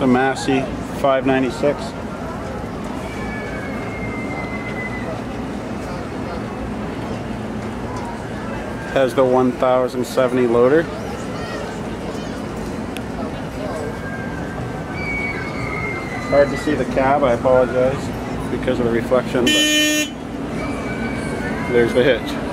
It's a Massey 596. Has the 1070 loader. Hard to see the cab, I apologize because of the reflection, but there's the hitch.